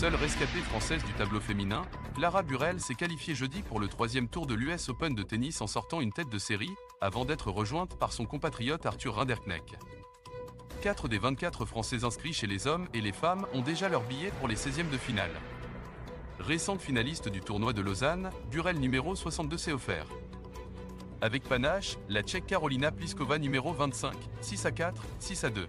Seule rescapée française du tableau féminin, Clara Burel s'est qualifiée jeudi pour le troisième tour de l'US Open de tennis en sortant une tête de série, avant d'être rejointe par son compatriote Arthur Rinderknecht. 4 des 24 Français inscrits chez les hommes et les femmes ont déjà leur billet pour les 16e de finale. Récente finaliste du tournoi de Lausanne, Burel numéro 62 s'est offert. Avec panache, la Tchèque Carolina Pliskova numéro 25, 6 à 4, 6 à 2.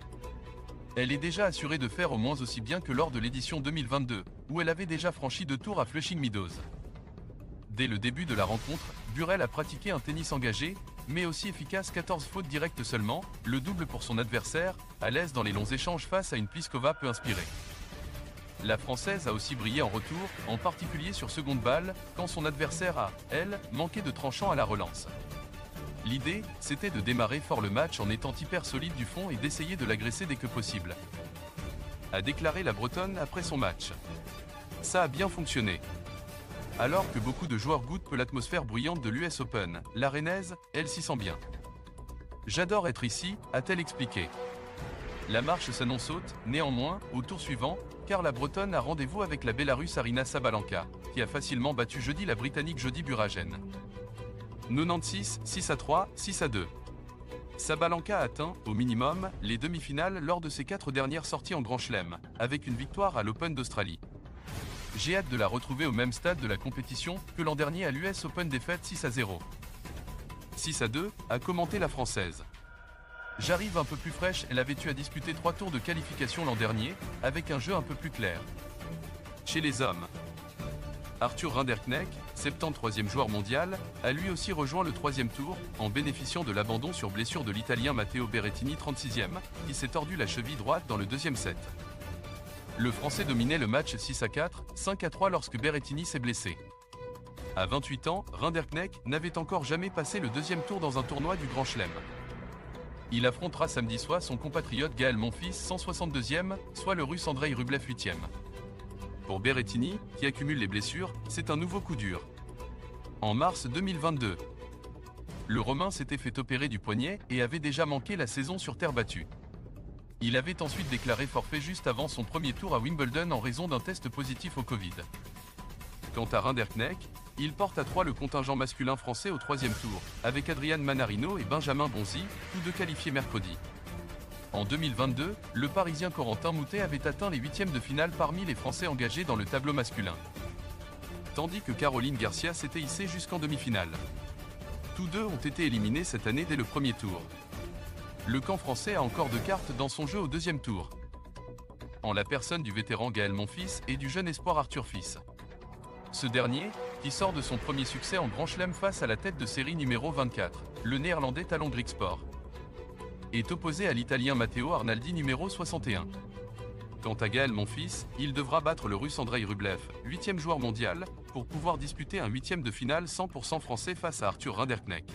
Elle est déjà assurée de faire au moins aussi bien que lors de l'édition 2022, où elle avait déjà franchi deux tours à Flushing Meadows. Dès le début de la rencontre, Burel a pratiqué un tennis engagé, mais aussi efficace 14 fautes directes seulement, le double pour son adversaire, à l'aise dans les longs échanges face à une Pliskova peu inspirée. La Française a aussi brillé en retour, en particulier sur seconde balle, quand son adversaire a, elle, manqué de tranchant à la relance. L'idée, c'était de démarrer fort le match en étant hyper solide du fond et d'essayer de l'agresser dès que possible. A déclaré la Bretonne après son match. Ça a bien fonctionné. Alors que beaucoup de joueurs goûtent peu l'atmosphère bruyante de l'US Open, la Rennaise, elle s'y sent bien. J'adore être ici, a-t-elle expliqué. La marche s'annonce haute, néanmoins, au tour suivant, car la Bretonne a rendez-vous avec la Bélarusse Arina Sabalenka, qui a facilement battu jeudi la Britannique Jody Buragen. 96, 6 à 3, 6 à 2. Sabalenka a atteint, au minimum, les demi-finales lors de ses quatre dernières sorties en Grand Chelem, avec une victoire à l'Open d'Australie. J'ai hâte de la retrouver au même stade de la compétition que l'an dernier à l'US Open défaite 6 à 0. 6 à 2, a commenté la Française. J'arrive un peu plus fraîche, elle avait eu à disputer trois tours de qualification l'an dernier, avec un jeu un peu plus clair. Chez les hommes, Arthur Rinderknecht, 73e joueur mondial, a lui aussi rejoint le troisième tour, en bénéficiant de l'abandon sur blessure de l'Italien Matteo Berrettini 36e, qui s'est tordu la cheville droite dans le deuxième set. Le Français dominait le match 6 à 4, 5 à 3 lorsque Berrettini s'est blessé. À 28 ans, Rinderknecht n'avait encore jamais passé le deuxième tour dans un tournoi du Grand Chelem. Il affrontera samedi soir son compatriote Gaël Monfils 162e, soit le russe Andrei Rublev 8e. Pour Berrettini, qui accumule les blessures, c'est un nouveau coup dur. En mars 2022, le Romain s'était fait opérer du poignet et avait déjà manqué la saison sur terre battue. Il avait ensuite déclaré forfait juste avant son premier tour à Wimbledon en raison d'un test positif au Covid. Quant à Rinderknecht, il porte à 3 le contingent masculin français au troisième tour, avec Adrian Manarino et Benjamin Bonzi, tous deux qualifiés mercredi. En 2022, le Parisien Corentin Moutet avait atteint les huitièmes de finale parmi les Français engagés dans le tableau masculin. Tandis que Caroline Garcia s'était hissée jusqu'en demi-finale. Tous deux ont été éliminés cette année dès le premier tour. Le camp français a encore de cartes dans son jeu au deuxième tour. En la personne du vétéran Gaël Monfils et du jeune espoir Arthur Fils. Ce dernier, qui sort de son premier succès en Grand Chelem face à la tête de série numéro 24, le néerlandais Talon Grigsport, est opposé à l'italien Matteo Arnaldi numéro 61. Quant à Gaël Monfils, il devra battre le russe Andrei Rublev, 8 joueur mondial, pour pouvoir disputer un huitième de finale 100% français face à Arthur Rinderknecht.